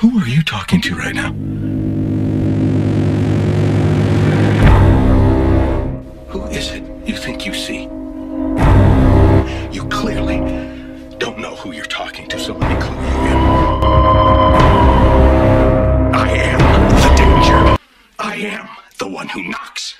Who are you talking to right now? Who is it you think you see? You clearly don't know who you're talking to, so let me clue you in. I am the danger. I am the one who knocks.